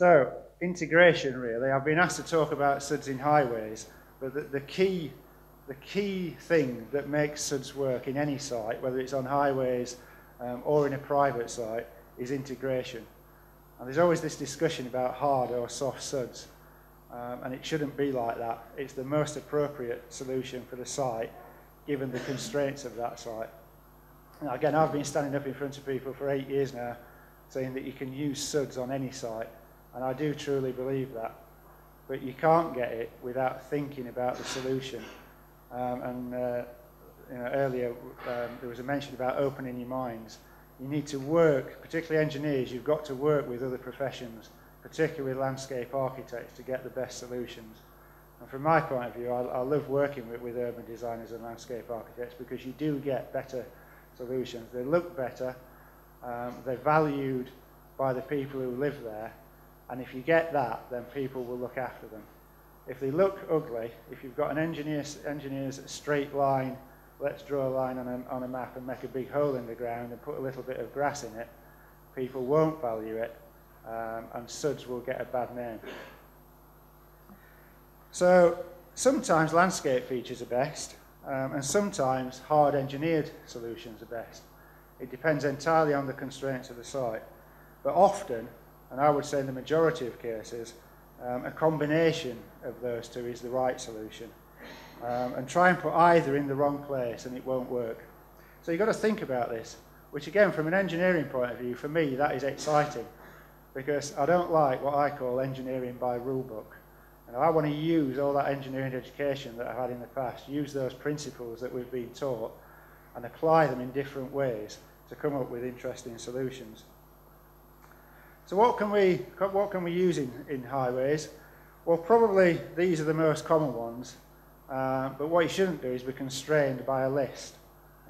So, integration really. I've been asked to talk about SUDS in highways, but the, the, key, the key thing that makes SUDS work in any site, whether it's on highways um, or in a private site, is integration. And there's always this discussion about hard or soft SUDS, um, and it shouldn't be like that. It's the most appropriate solution for the site, given the constraints of that site. Now, again, I've been standing up in front of people for eight years now, saying that you can use SUDS on any site, and I do truly believe that. But you can't get it without thinking about the solution. Um, and uh, you know, earlier um, there was a mention about opening your minds. You need to work, particularly engineers, you've got to work with other professions, particularly with landscape architects, to get the best solutions. And from my point of view, I, I love working with, with urban designers and landscape architects because you do get better solutions. They look better, um, they're valued by the people who live there, and if you get that, then people will look after them. If they look ugly, if you've got an engineer, engineer's straight line, let's draw a line on a, on a map and make a big hole in the ground and put a little bit of grass in it, people won't value it, um, and suds will get a bad name. So sometimes landscape features are best, um, and sometimes hard engineered solutions are best. It depends entirely on the constraints of the site. But often, and I would say in the majority of cases, um, a combination of those two is the right solution. Um, and try and put either in the wrong place and it won't work. So you've got to think about this, which again, from an engineering point of view, for me, that is exciting because I don't like what I call engineering by rule book. And I want to use all that engineering education that I've had in the past, use those principles that we've been taught and apply them in different ways to come up with interesting solutions. So what can we, what can we use in, in highways? Well, probably these are the most common ones. Uh, but what you shouldn't do is be constrained by a list.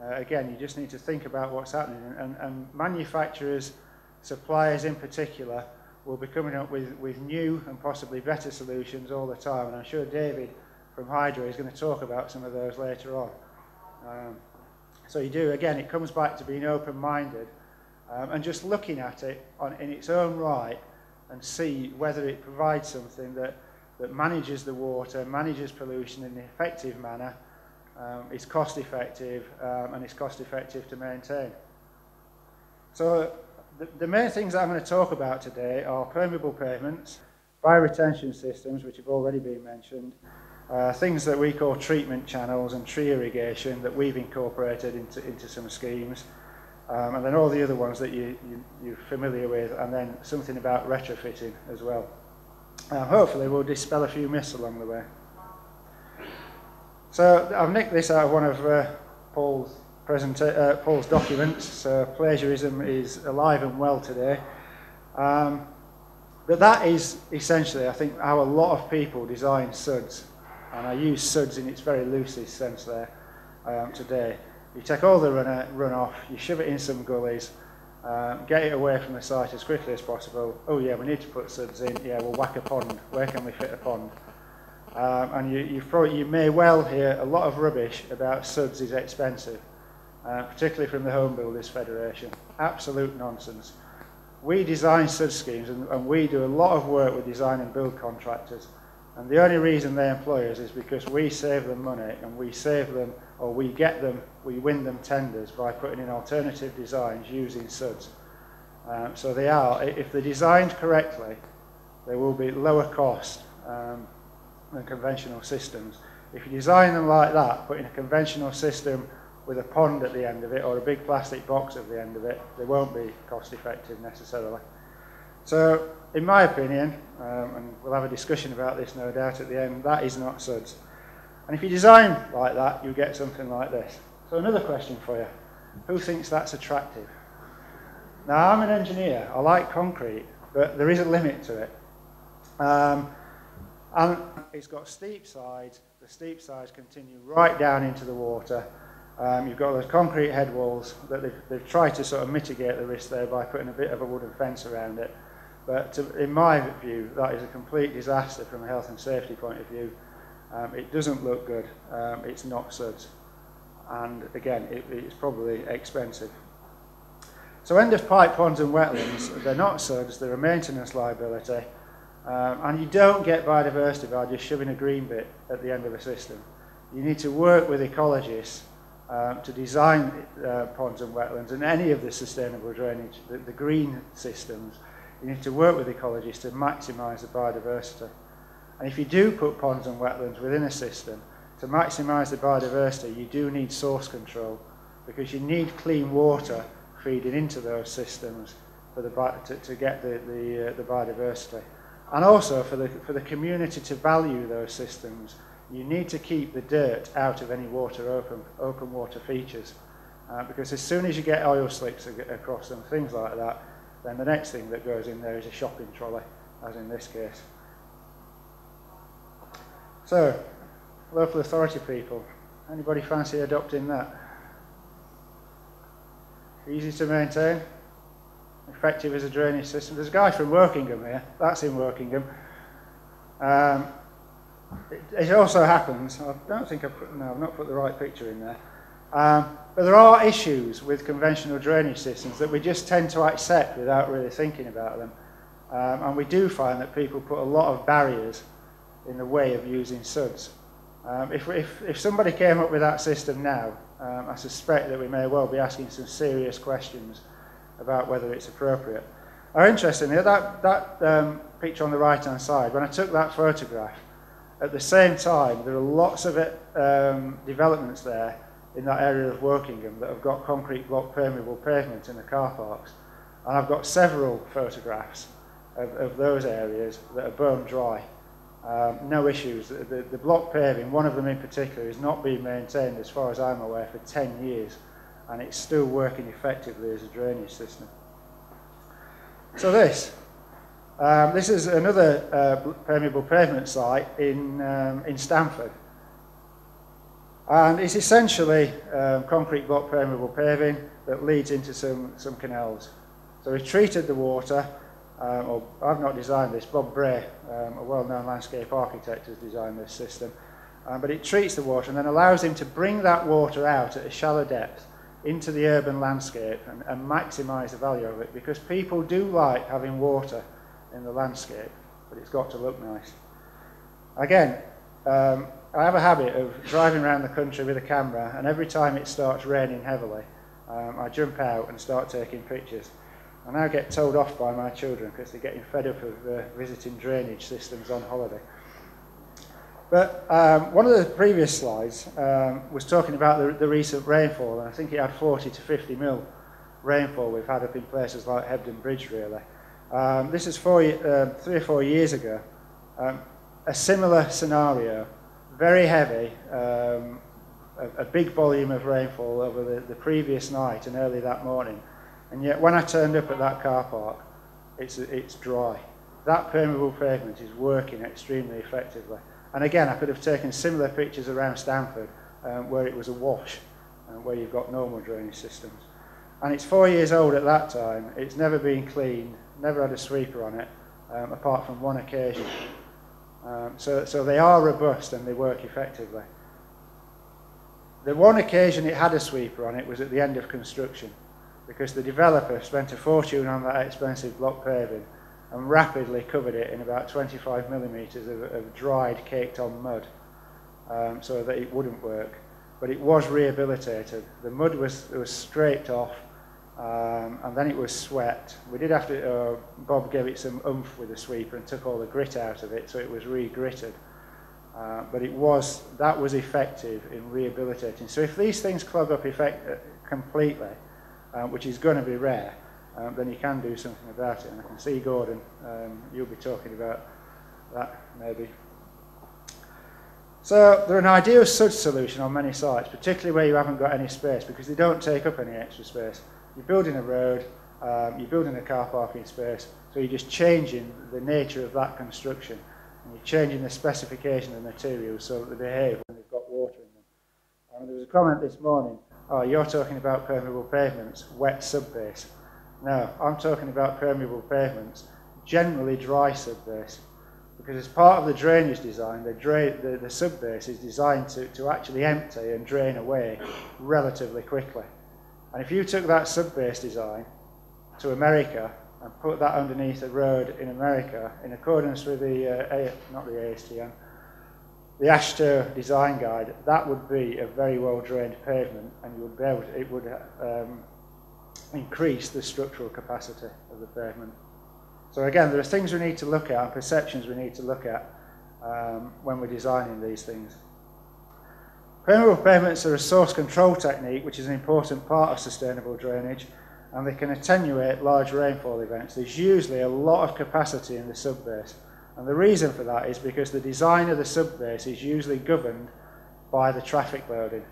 Uh, again, you just need to think about what's happening. And, and manufacturers, suppliers in particular, will be coming up with, with new and possibly better solutions all the time. And I'm sure David from Hydro is going to talk about some of those later on. Um, so you do, again, it comes back to being open-minded um, and just looking at it on, in its own right and see whether it provides something that, that manages the water, manages pollution in an effective manner, um, is cost effective um, and is cost effective to maintain. So the, the main things that I'm going to talk about today are permeable pavements, bioretention systems, which have already been mentioned, uh, things that we call treatment channels and tree irrigation that we've incorporated into, into some schemes, um, and then all the other ones that you, you, you're familiar with, and then something about retrofitting as well. Um, hopefully we'll dispel a few myths along the way. So I've nicked this out of one of uh, Paul's, uh, Paul's documents, so plagiarism is alive and well today. Um, but that is essentially, I think, how a lot of people design SUDs, and I use SUDs in its very loosest sense there um, today. You take all the runner, uh, run off, you shove it in some gullies, um, get it away from the site as quickly as possible. Oh yeah, we need to put subs in. Yeah, we'll whack a pond. Where can we fit a pond? Um, and you, you've probably, you may well hear a lot of rubbish about subs is expensive, uh, particularly from the Home Builders Federation. Absolute nonsense. We design sub schemes and, and we do a lot of work with design and build contractors. And the only reason they employ us is because we save them money and we save them or we get them, we win them tenders by putting in alternative designs using SUDs. Um, so they are, if they're designed correctly, they will be lower cost um, than conventional systems. If you design them like that, put in a conventional system with a pond at the end of it or a big plastic box at the end of it, they won't be cost effective necessarily. So, in my opinion, um, and we'll have a discussion about this no doubt at the end, that is not SUDS. And if you design like that, you'll get something like this. So another question for you. Who thinks that's attractive? Now, I'm an engineer. I like concrete, but there is a limit to it. Um, and it's got steep sides. The steep sides continue right down into the water. Um, you've got those concrete head walls that they've, they've tried to sort of mitigate the risk there by putting a bit of a wooden fence around it. But to, in my view, that is a complete disaster from a health and safety point of view. Um, it doesn't look good. Um, it's not suds. And again, it, it's probably expensive. So end of pipe ponds and wetlands, they're not suds, they're a maintenance liability. Um, and you don't get biodiversity by just shoving a green bit at the end of a system. You need to work with ecologists um, to design uh, ponds and wetlands and any of the sustainable drainage, the, the green systems, You need to work with ecologists to maximise the biodiversity. And if you do put ponds and wetlands within a system, to maximise the biodiversity, you do need source control because you need clean water feeding into those systems for the, to, to get the, the, uh, the biodiversity. And also for the, for the community to value those systems, you need to keep the dirt out of any water open, open water features. Uh, because as soon as you get oil slicks across them, things like that, then the next thing that goes in there is a shopping trolley, as in this case. So, local authority people, anybody fancy adopting that? Easy to maintain, effective as a drainage system. There's a guy from Wokingham here, that's in Wokingham. Um, it, it, also happens, I don't think I've put, no, I've not put the right picture in there, Um, but there are issues with conventional drainage systems that we just tend to accept without really thinking about them. Um, and we do find that people put a lot of barriers in the way of using suds. Um, if, if, if somebody came up with that system now, um, I suspect that we may well be asking some serious questions about whether it's appropriate. Oh, interestingly, that, that um, picture on the right-hand side, when I took that photograph, at the same time, there are lots of it, um, developments there in that area of Wokingham that have got concrete block permeable pavement in the car parks. And I've got several photographs of, of those areas that are bone dry. Um, no issues. The, the, the block paving, one of them in particular, is not being maintained, as far as I'm aware, for 10 years, and it's still working effectively as a drainage system. So this, um, this is another uh, permeable pavement site in, um, in Stamford. And it's essentially um, concrete block permeable paving that leads into some, some canals. So we've treated the water, um, or I've not designed this, Bob Bray, um, a well-known landscape architect, has designed this system. Um, but it treats the water and then allows him to bring that water out at a shallow depth into the urban landscape and, and maximise the value of it because people do like having water in the landscape, but it's got to look nice. Again, um, I have a habit of driving around the country with a camera and every time it starts raining heavily, um, I jump out and start taking pictures. I now get told off by my children because they're getting fed up of uh, visiting drainage systems on holiday. But um, one of the previous slides um, was talking about the, the, recent rainfall, and I think it had 40 to 50 mil rainfall we've had up in places like Hebden Bridge, really. Um, this is four, uh, three or four years ago. Um, a similar scenario, very heavy, um, a, a, big volume of rainfall over the, the previous night and early that morning. And yet when I turned up at that car park, it's, it's dry. That permeable pavement is working extremely effectively. And again, I could have taken similar pictures around Stamford um, where it was a wash, uh, where you've got normal drainage systems. And it's four years old at that time. It's never been cleaned, never had a sweeper on it, um, apart from one occasion. Um, so, so they are robust and they work effectively. The one occasion it had a sweeper on it was at the end of construction because the developer spent a fortune on that expensive block paving and rapidly covered it in about 25 millimetres of, of dried, caked on mud um, so that it wouldn't work. But it was rehabilitated. The mud was, was scraped off um, and then it was swept. We did have to, uh, Bob gave it some oomph with the sweeper and took all the grit out of it so it was re-gritted. Uh, but it was, that was effective in rehabilitating. So if these things clog up effect, uh, completely, um, which is going to be rare, um, then you can do something about it. And I can see, Gordon, um, you'll be talking about that maybe. So they're an ideal SUD solution on many sites, particularly where you haven't got any space, because they don't take up any extra space. You're building a road, um, you're building a car parking space, so you're just changing the nature of that construction, and you're changing the specification of the materials so that they behave when they've got water in them. And there was a comment this morning oh, you're talking about permeable pavements, wet subbase. No, I'm talking about permeable pavements, generally dry subbase. Because as part of the drainage design, the, dra the, the subbase is designed to, to actually empty and drain away relatively quickly. And if you took that subbase design to America and put that underneath a road in America in accordance with the, uh, A, not the ASTM, the AASHTO design guide, that would be a very well drained pavement and you would be able to, it would um, increase the structural capacity of the pavement. So again, there are things we need to look at perceptions we need to look at um, when we're designing these things. Permeable pavements are a source control technique which is an important part of sustainable drainage and they can attenuate large rainfall events. There's usually a lot of capacity in the subbase and the reason for that is because the design of the subbase is usually governed by the traffic loading.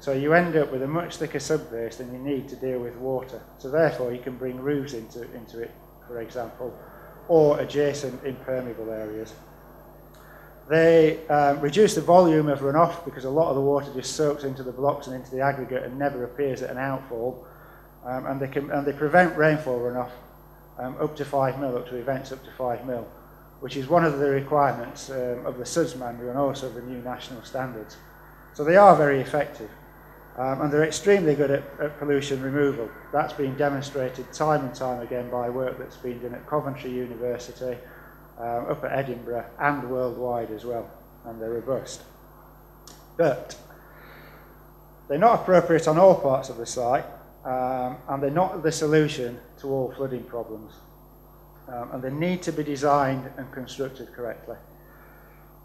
So you end up with a much thicker subbase than you need to deal with water. So therefore you can bring roofs into, into it, for example, or adjacent impermeable areas. They um, reduce the volume of runoff because a lot of the water just soaks into the blocks and into the aggregate and never appears at an outfall. Um, and, they can, and they prevent rainfall runoff um, up to 5 mil, up to events up to 5 mil, which is one of the requirements um, of the SUDS manual and also the new national standards. So they are very effective. Um, and they're extremely good at, at pollution removal. That's been demonstrated time and time again by work that's been done at Coventry University, um, up at Edinburgh, and worldwide as well, and they're robust. But they're not appropriate on all parts of the site, um, and they're not the solution to all flooding problems. Um, and they need to be designed and constructed correctly,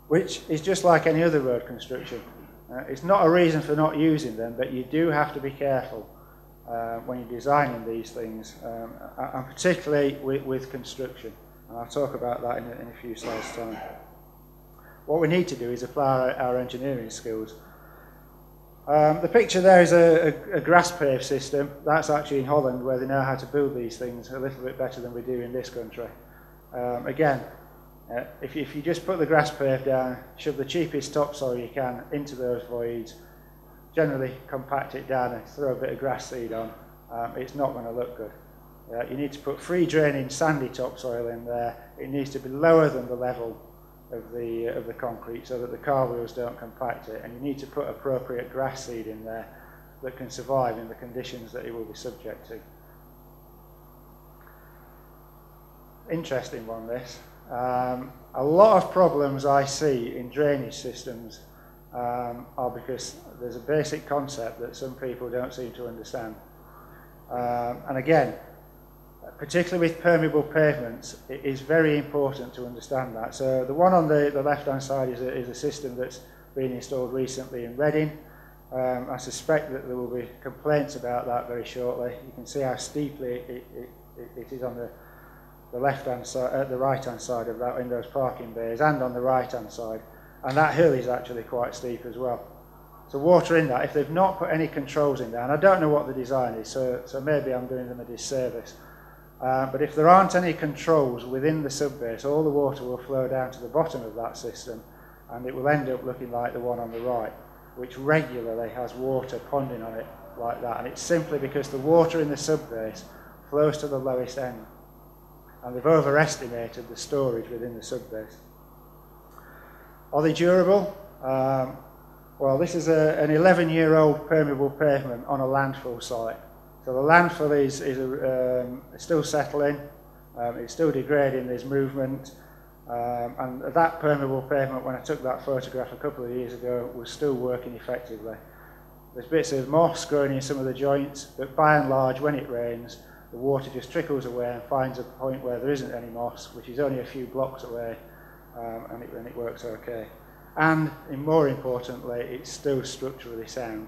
which is just like any other road construction. Uh, it's not a reason for not using them, but you do have to be careful uh, when you're designing these things, um, and particularly with, with construction. And I'll talk about that in a, in a few slides' time. What we need to do is apply our, our engineering skills. Um, the picture there is a, a, a grass pave system. That's actually in Holland where they know how to build these things a little bit better than we do in this country. Um, again, uh, if, if you just put the grass pave down, shove the cheapest topsoil you can into those voids, generally compact it down and throw a bit of grass seed on, um, it's not going to look good. Uh, you need to put free draining sandy topsoil in there. It needs to be lower than the level of the, uh, of the concrete so that the car wheels don't compact it. And you need to put appropriate grass seed in there that can survive in the conditions that it will be subject to. Interesting one, this. Um, a lot of problems I see in drainage systems um, are because there's a basic concept that some people don't seem to understand. Um, and again, particularly with permeable pavements, it is very important to understand that. So the one on the, the left-hand side is a, is a system that's been installed recently in Reading. Um, I suspect that there will be complaints about that very shortly. You can see how steeply it, it, it, it is on the, the left-hand side, uh, the right-hand side of that in those parking bays, and on the right-hand side. And that hill is actually quite steep as well. So water in that, if they've not put any controls in there, and I don't know what the design is, so, so maybe I'm doing them a disservice, uh, but if there aren't any controls within the subbase, all the water will flow down to the bottom of that system and it will end up looking like the one on the right, which regularly has water ponding on it like that. And it's simply because the water in the subbase flows to the lowest end. And they've overestimated the storage within the subbase. Are they durable? Um, well, this is a, an 11-year-old permeable pavement on a landfill site. So the landfill is, is um, still settling, um, it's still degrading, there's movement, um, and that permeable pavement, when I took that photograph a couple of years ago, was still working effectively. There's bits of moss growing in some of the joints, but by and large, when it rains, the water just trickles away and finds a point where there isn't any moss, which is only a few blocks away, um, and, it, and it works okay. And, more importantly, it's still structurally sound.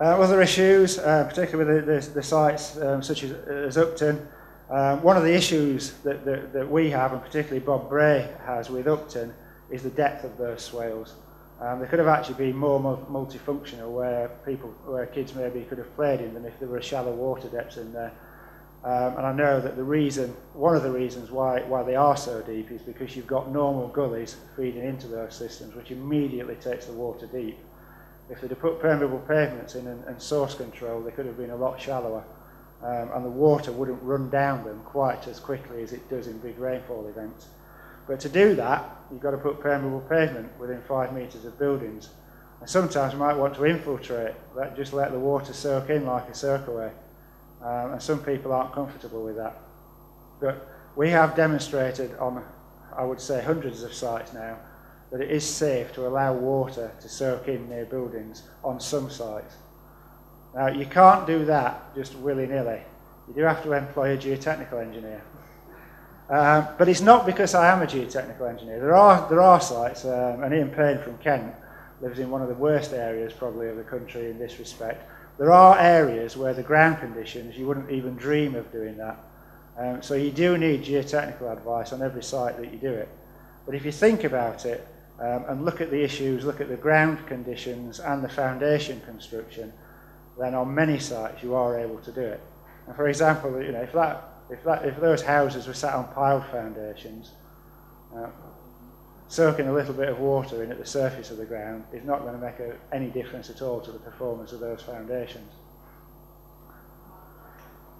Uh, other issues, uh, particularly with the, the, the sites um, such as, as Upton, um, one of the issues that, that, that, we have, and particularly Bob Bray has with Upton, is the depth of those swales. Um, they could have actually been more multifunctional, where people, where kids maybe could have played in them if there were shallow water depths in there. Um, and I know that the reason, one of the reasons why, why they are so deep is because you've got normal gullies feeding into those systems, which immediately takes the water deep. If they'd have put permeable pavements in and, and source control, they could have been a lot shallower. Um, and the water wouldn't run down them quite as quickly as it does in big rainfall events. But to do that, you've got to put permeable pavement within five metres of buildings. And sometimes you might want to infiltrate, let, just let the water soak in like a soakaway. Um, and some people aren't comfortable with that. But we have demonstrated on, I would say, hundreds of sites now that it is safe to allow water to soak in near buildings on some sites. Now, you can't do that just willy-nilly. You do have to employ a geotechnical engineer. Um, but it's not because I am a geotechnical engineer. There are, there are sites, um, and Ian Payne from Kent lives in one of the worst areas probably of the country in this respect. There are areas where the ground conditions, you wouldn't even dream of doing that. Um, so you do need geotechnical advice on every site that you do it. But if you think about it um, and look at the issues, look at the ground conditions and the foundation construction, then on many sites you are able to do it. And for example, you know, if, that, if, that, if those houses were sat on piled foundations, uh, soaking a little bit of water in at the surface of the ground is not going to make a, any difference at all to the performance of those foundations.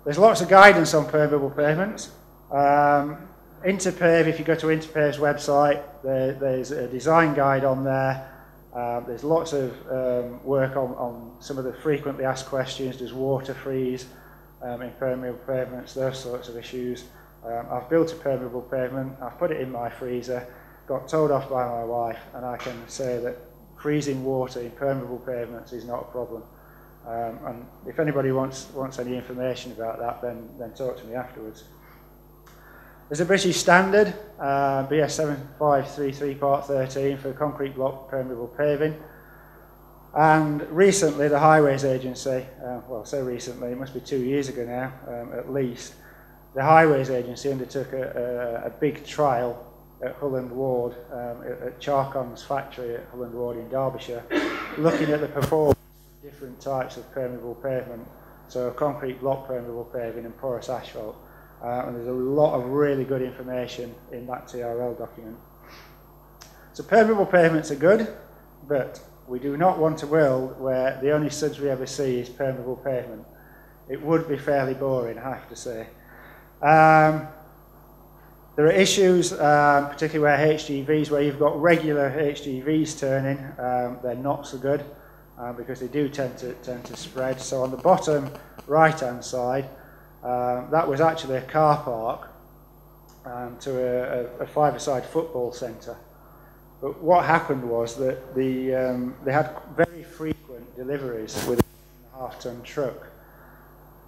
There's lots of guidance on permeable pavements. Um, Interpave, if you go to Interpave's website, there, there's a design guide on there. Uh, there's lots of um, work on, on some of the frequently asked questions. Does water freeze um, in permeable pavements? Those sorts of issues. Um, I've built a permeable pavement. I've put it in my freezer got told off by my wife, and I can say that freezing water in permeable pavements is not a problem. Um, and if anybody wants, wants any information about that, then, then talk to me afterwards. There's a British standard, uh, BS 7533 Part 13 for concrete block permeable paving. And recently, the Highways Agency, uh, well, so recently, it must be two years ago now, um, at least, the Highways Agency undertook a, a, a big trial at Hulland Ward, um, at Charcon's factory at Hulland Ward in Derbyshire, looking at the performance of different types of permeable pavement, so concrete block permeable paving and porous asphalt. Uh, and there's a lot of really good information in that TRL document. So permeable pavements are good, but we do not want a world where the only suds we ever see is permeable pavement. It would be fairly boring, I have to say. Um, there are issues, um, particularly where HGVs, where you've got regular HGVs turning, um, they're not so good uh, because they do tend to, tend to spread. So on the bottom right-hand side, um, that was actually a car park um, to a, a, a five-a-side football centre. But what happened was that the, um, they had very frequent deliveries with a half-ton truck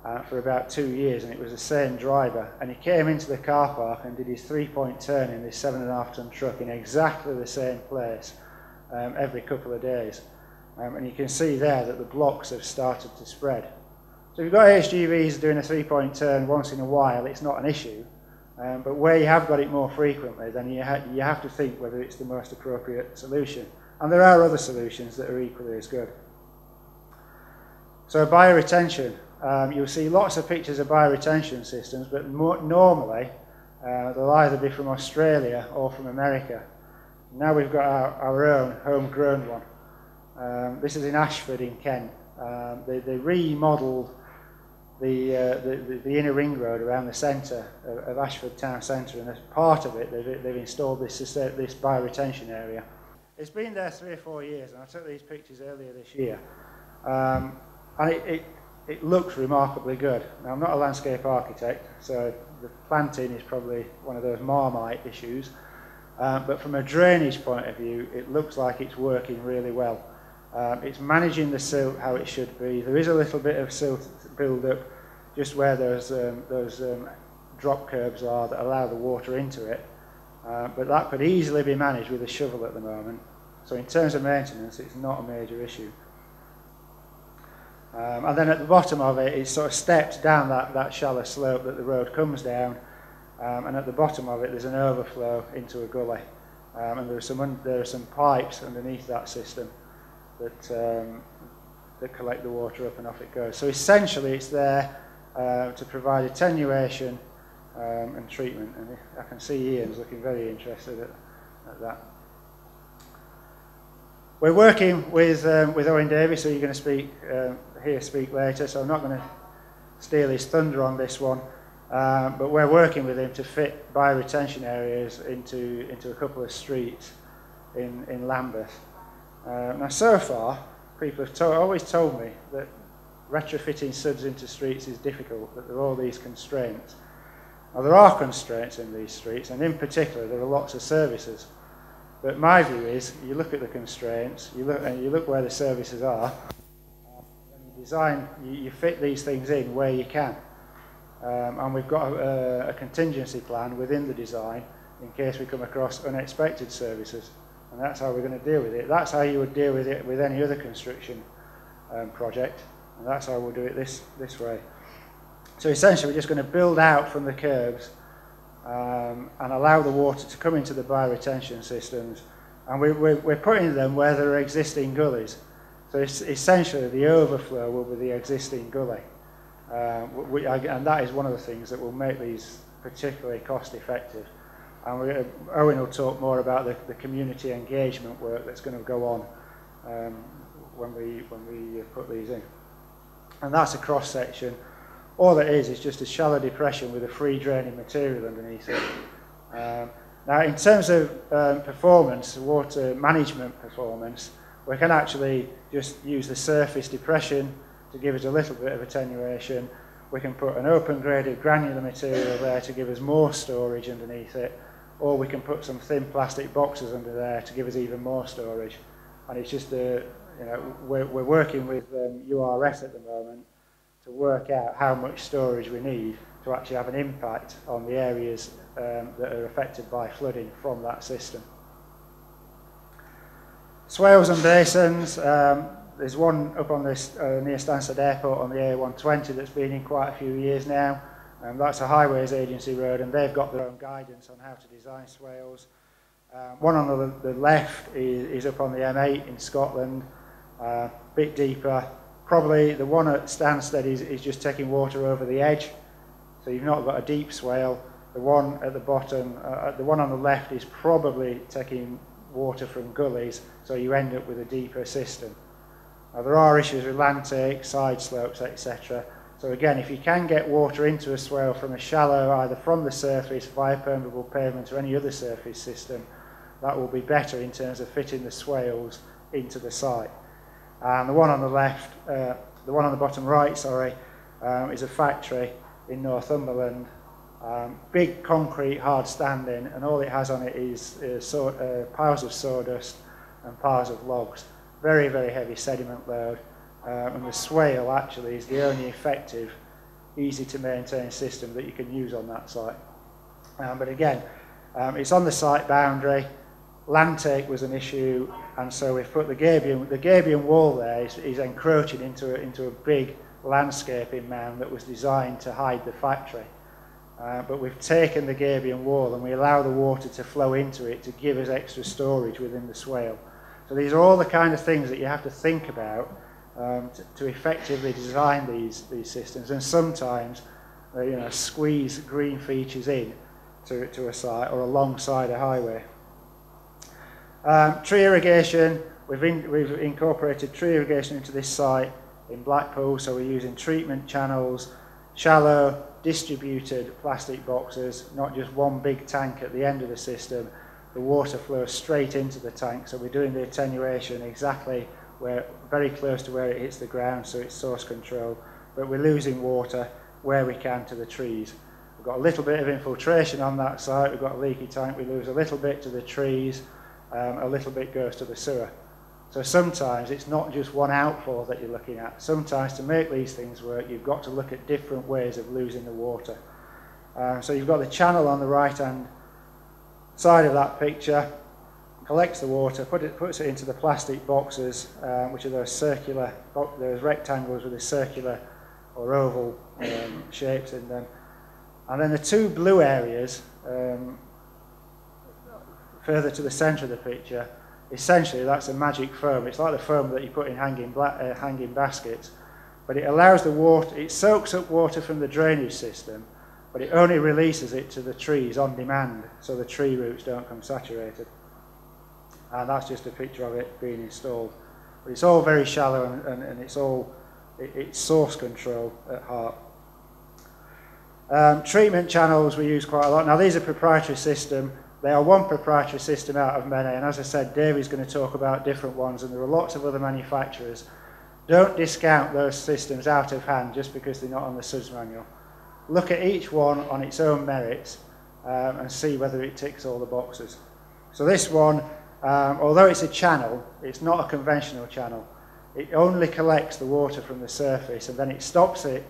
uh, for about two years, and it was the same driver. And he came into the car park and did his three-point turn in this seven and a half ton truck in exactly the same place um, every couple of days. Um, and you can see there that the blocks have started to spread. So if you've got HGVs doing a three-point turn once in a while, it's not an issue. Um, but where you have got it more frequently, then you, ha you have to think whether it's the most appropriate solution. And there are other solutions that are equally as good. So bioretention. Um, you'll see lots of pictures of bioretention systems, but normally uh, they'll either be from Australia or from America. Now we've got our, our own homegrown one. Um, this is in Ashford in Kent. Um, they, they remodeled the, uh, the, the, inner ring road around the centre of, of Ashford town centre, and as part of it, they've, they've installed this, this bioretention area. It's been there three or four years, and I took these pictures earlier this year. Um, and it, it, it looks remarkably good. Now, I'm not a landscape architect, so the planting is probably one of those marmite issues. Um, but from a drainage point of view, it looks like it's working really well. Um, it's managing the silt how it should be. There is a little bit of silt build-up just where those, um, those um, drop curbs are that allow the water into it. Uh, but that could easily be managed with a shovel at the moment. So in terms of maintenance, it's not a major issue. Um, and then at the bottom of it, it sort of steps down that, that shallow slope that the road comes down. Um, and at the bottom of it, there's an overflow into a gully. Um, and there are, some there are some pipes underneath that system that, um, that collect the water up and off it goes. So essentially, it's there uh, to provide attenuation um, and treatment. And I can see Ian's looking very interested at, at that. We're working with, um, with Owen Davies, so you're going to speak uh, hear speak later, so I'm not going to steal his thunder on this one. Um, but we're working with him to fit bioretention areas into, into a couple of streets in, in Lambeth. Uh, now, so far, people have to always told me that retrofitting suds into streets is difficult, that there are all these constraints. Now, there are constraints in these streets, and in particular, there are lots of services. But my view is, you look at the constraints, you look, and you look where the services are, and you design, you, you fit these things in where you can. Um, and we've got a, a contingency plan within the design in case we come across unexpected services. And that's how we're going to deal with it. That's how you would deal with it with any other construction um, project. And that's how we'll do it this, this way. So essentially, we're just going to build out from the curbs um, and allow the water to come into the bioretention systems. And we, we're, we're putting them where there are existing gullies. So essentially, the overflow will be the existing gully. Uh, we, and that is one of the things that will make these particularly cost effective. And we, Owen will talk more about the, the community engagement work that's going to go on um, when we, when we put these in. and that's a cross section. All it is is just a shallow depression with a free draining material underneath it. Um, now, in terms of um, performance, water management performance, we can actually just use the surface depression to give us a little bit of attenuation. We can put an open graded granular material there to give us more storage underneath it, or we can put some thin plastic boxes under there to give us even more storage. And it's just a, you know, we're, we're working with um, URS at the moment to work out how much storage we need to actually have an impact on the areas um, that are affected by flooding from that system. Swales and basins, um, there's one up on this uh, near Stansted Airport on the A120 that's been in quite a few years now. Um, that's a highways agency road and they've got their own guidance on how to design swales. Um, one on the, the left is, is up on the M8 in Scotland, a uh, bit deeper. Probably the one at Stansted is, is just taking water over the edge, so you've not got a deep swale. The one at the bottom, uh, uh the one on the left is probably taking water from gullies, so you end up with a deeper system. Now there are issues with land take, side slopes, etc. So again, if you can get water into a swale from a shallow, either from the surface via permeable pavement or any other surface system, that will be better in terms of fitting the swales into the site. And the one on the left, uh, the one on the bottom right, sorry, um, is a factory in Northumberland. Um, big concrete, hard standing, and all it has on it is so, uh, piles of sawdust and piles of logs. Very, very heavy sediment load. Um, and the swale actually is the only effective, easy to maintain system that you can use on that site. Um, but again, um, it's on the site boundary. Land take was an issue, and so we've put the gabion, the gabion wall there is, is encroaching into a, into a big landscaping mound that was designed to hide the factory. Uh, but we've taken the gabion wall and we allow the water to flow into it to give us extra storage within the swale. So these are all the kind of things that you have to think about um, to, to, effectively design these, these systems and sometimes uh, you know, squeeze green features in to, to a site or alongside a highway. Um, tree irrigation, we've, in, we've incorporated tree irrigation into this site in Blackpool, so we're using treatment channels, shallow, distributed plastic boxes, not just one big tank at the end of the system. The water flows straight into the tank, so we're doing the attenuation exactly where, very close to where it hits the ground, so it's source control, but we're losing water where we can to the trees. We've got a little bit of infiltration on that site, we've got a leaky tank, we lose a little bit to the trees, um, a little bit goes to the sewer. So sometimes it's not just one outflow that you're looking at. Sometimes to make these things work, you've got to look at different ways of losing the water. Um, so you've got the channel on the right hand side of that picture, collects the water, put it, puts it into the plastic boxes, um, which are those circular, those rectangles with the circular or oval um, shapes in them. And then the two blue areas um, further to the centre of the picture, essentially that's a magic foam. It's like the foam that you put in hanging, uh, hanging baskets, but it allows the water, it soaks up water from the drainage system, but it only releases it to the trees on demand, so the tree roots don't come saturated. And that's just a picture of it being installed. But it's all very shallow and, and, and it's all, it, it's source control at heart. Um, treatment channels we use quite a lot. Now these are proprietary system they are one proprietary system out of many, and as I said, Davy's going to talk about different ones, and there are lots of other manufacturers. Don't discount those systems out of hand just because they're not on the SUDS manual. Look at each one on its own merits um, and see whether it ticks all the boxes. So this one, um, although it's a channel, it's not a conventional channel. It only collects the water from the surface and then it stops it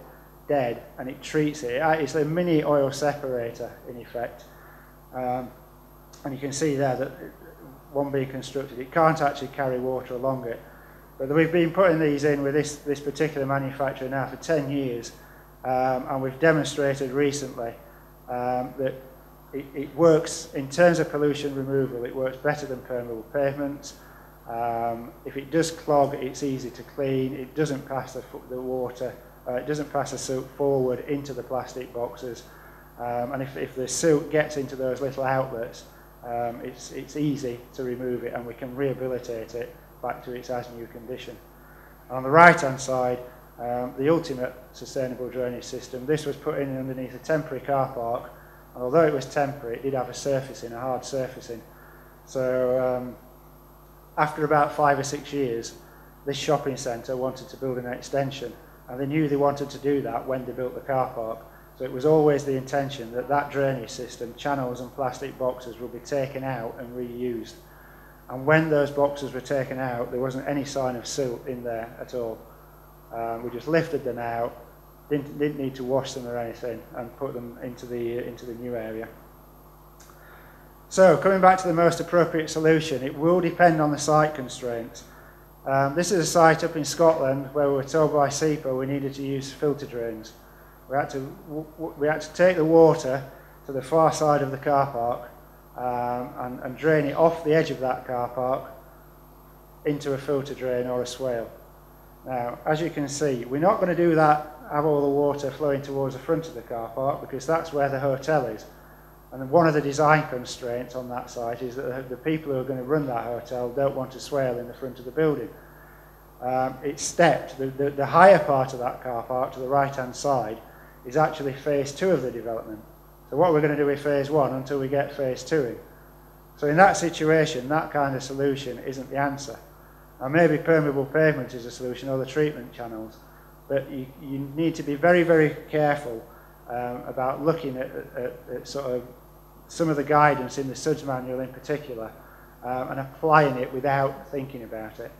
dead and it treats it. It's a mini oil separator in effect. Um, and you can see there that one being constructed, it can't actually carry water along it. But we've been putting these in with this, this particular manufacturer now for 10 years, um, and we've demonstrated recently um, that it, it works in terms of pollution removal, it works better than permeable pavements. Um, if it does clog, it's easy to clean, it doesn't pass the, the water, uh, it doesn't pass the soot forward into the plastic boxes. Um, and if, if the soot gets into those little outlets, um, it's, it's easy to remove it and we can rehabilitate it back to its as new condition. And on the right hand side, um, the ultimate sustainable drainage system, this was put in underneath a temporary car park and although it was temporary it did have a surfacing, a hard surfacing. So um, after about five or six years this shopping centre wanted to build an extension and they knew they wanted to do that when they built the car park So it was always the intention that that drainage system, channels and plastic boxes would be taken out and reused. And when those boxes were taken out, there wasn't any sign of silt in there at all. Um, we just lifted them out, didn't, didn't need to wash them or anything, and put them into the, into the new area. So, coming back to the most appropriate solution, it will depend on the site constraints. Um, this is a site up in Scotland where we were told by SEPA we needed to use filter drains. We had to, we had to take the water to the far side of the car park um, and, and drain it off the edge of that car park into a filter drain or a swale. Now, as you can see, we're not going to do that, have all the water flowing towards the front of the car park, because that's where the hotel is. And one of the design constraints on that site is that the people who are going to run that hotel don't want a swale in the front of the building. Um, it's stepped. The, the, the higher part of that car park to the right-hand side is actually phase two of the development. So what we're going to do with phase one until we get phase two in. So in that situation, that kind of solution isn't the answer. Now maybe permeable pavement is a solution or the treatment channels, but you, you need to be very, very careful um, about looking at, at, at, sort of some of the guidance in the SUDS manual in particular um, and applying it without thinking about it.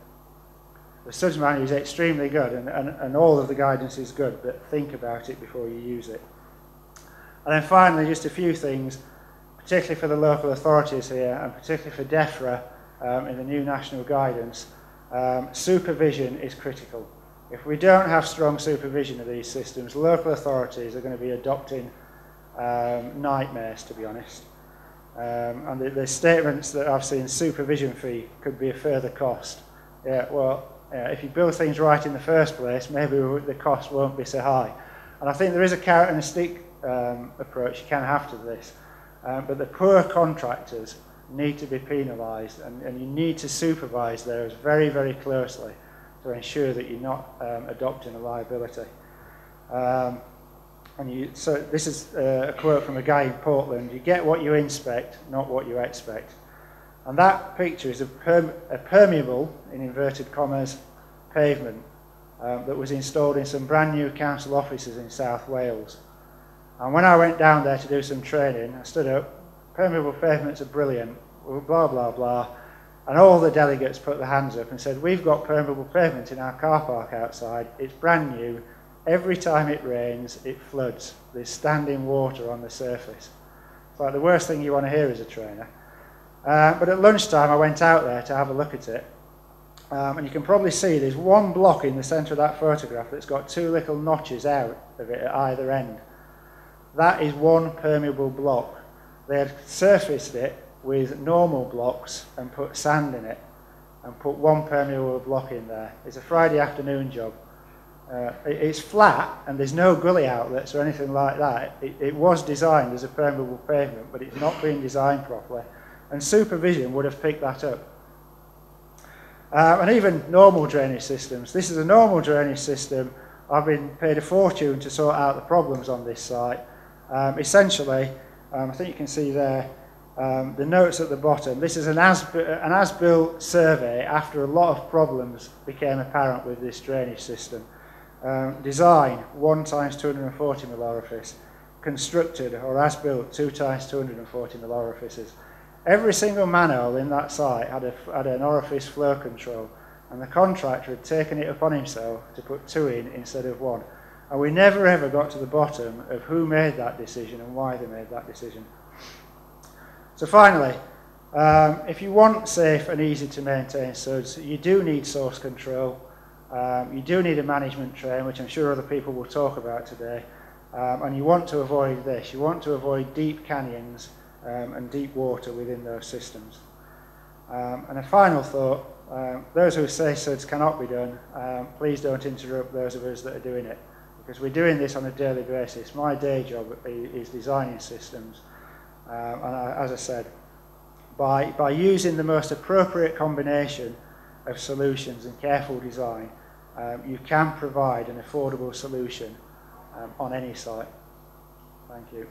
The SUDS manual is extremely good and, and, and all of the guidance is good, but think about it before you use it. And then finally, just a few things, particularly for the local authorities here, and particularly for DEFRA um, in the new national guidance, um, supervision is critical. If we don't have strong supervision of these systems, local authorities are going to be adopting um, nightmares, to be honest. Um, and the, the statements that I've seen, supervision fee could be a further cost. Yeah, well, yeah, if you build things right in the first place, maybe the cost won't be so high. And I think there is a carrot and a stick um, approach you can have to this. Um, but the poor contractors need to be penalised and, and you need to supervise those very, very closely to ensure that you're not um, adopting a liability. Um, and you, so this is uh, a quote from a guy in Portland, you get what you inspect, not what you expect. And that picture is a, perm a permeable, in inverted commas, pavement um, that was installed in some brand new council offices in South Wales. And when I went down there to do some training, I stood up, permeable pavements are brilliant, blah, blah, blah. And all the delegates put their hands up and said, we've got permeable pavement in our car park outside, it's brand new, every time it rains, it floods. There's standing water on the surface. It's like the worst thing you want to hear as a trainer. Uh, but at lunchtime, I went out there to have a look at it. Um, and you can probably see there's one block in the centre of that photograph that's got two little notches out of it at either end. That is one permeable block. They had surfaced it with normal blocks and put sand in it and put one permeable block in there. It's a Friday afternoon job. Uh, it, it's flat and there's no gully outlets or anything like that. It, it was designed as a permeable pavement, but it's not been designed properly. And supervision would have picked that up. Uh, and even normal drainage systems. This is a normal drainage system. I've been paid a fortune to sort out the problems on this site. Um, essentially, um, I think you can see there, Um, the notes at the bottom, this is an as, as-built survey after a lot of problems became apparent with this drainage system. Um, design, 1 times 240 mil orifice. Constructed, or as-built, 2 times 240 mil orifices. Every single manhole in that site had, a, had an orifice flow control, and the contractor had taken it upon himself to put two in instead of one. And we never ever got to the bottom of who made that decision and why they made that decision. So finally, um, if you want safe and easy to maintain SUDS, you do need source control. Um, you do need a management train, which I'm sure other people will talk about today. Um, and you want to avoid this. You want to avoid deep canyons um, and deep water within those systems. Um, and a final thought, um, those who say SUDS cannot be done, um, please don't interrupt those of us that are doing it. Because we're doing this on a daily basis. My day job is designing systems. Um, and I, as I said, by, by using the most appropriate combination of solutions and careful design, um, you can provide an affordable solution on any site. Thank you.